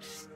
Just...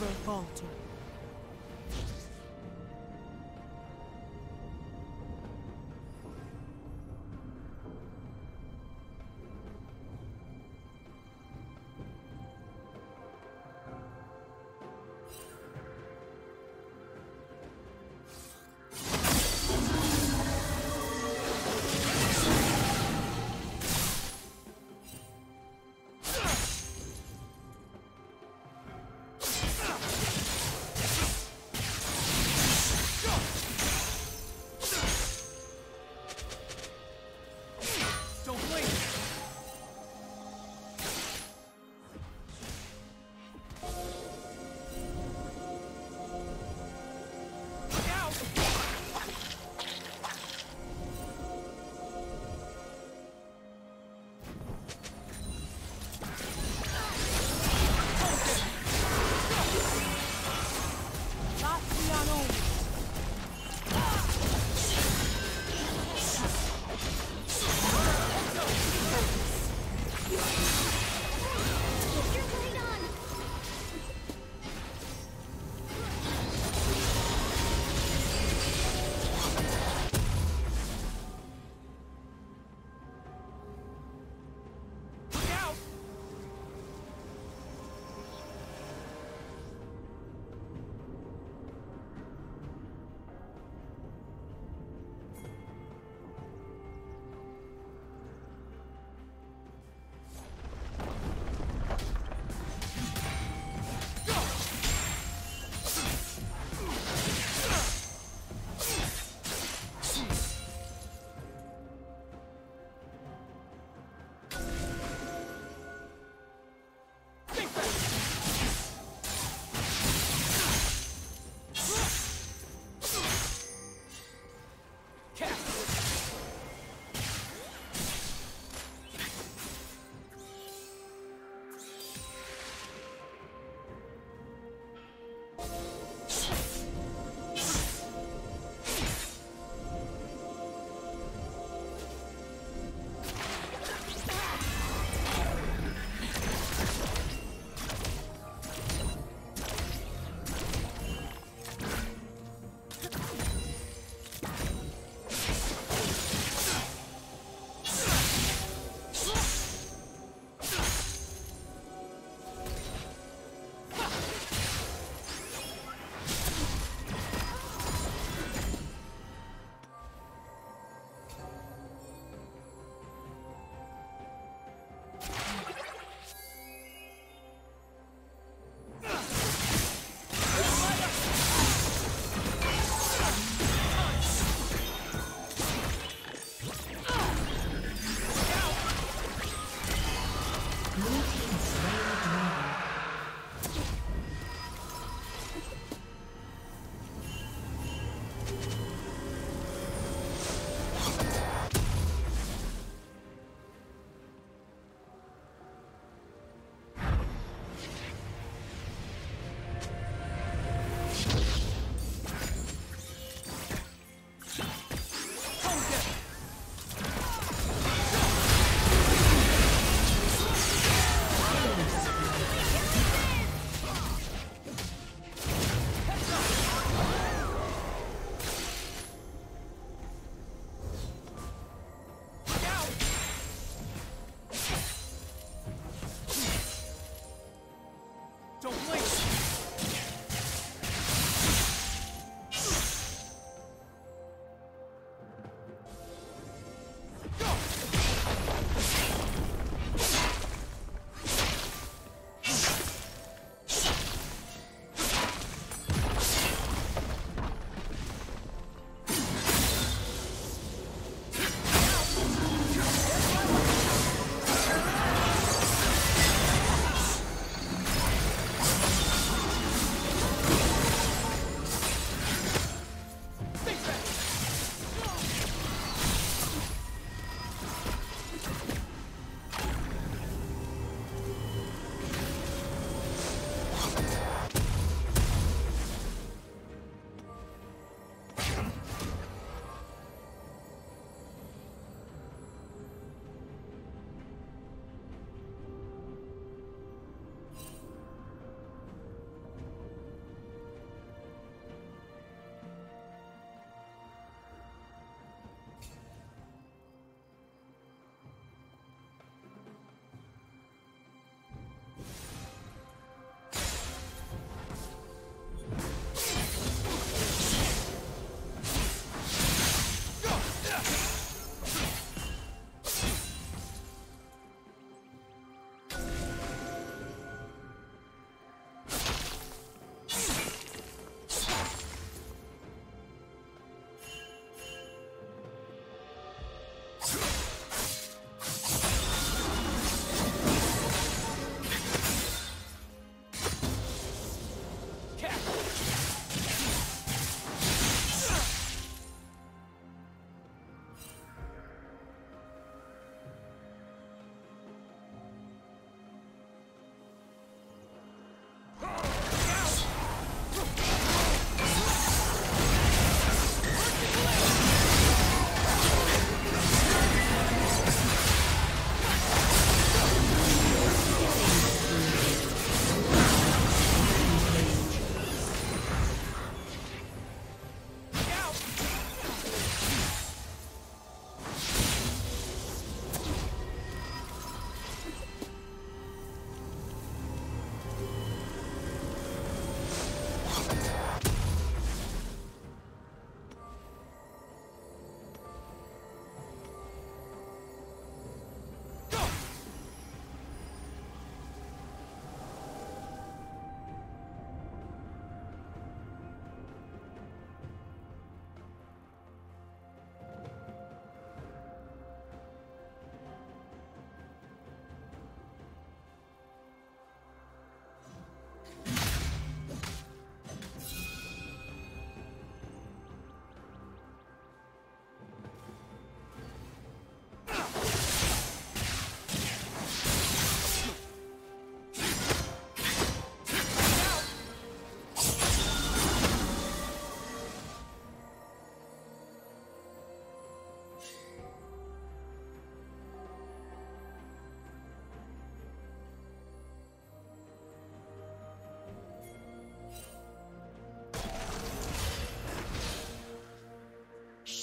never falter.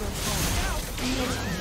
has disconnected.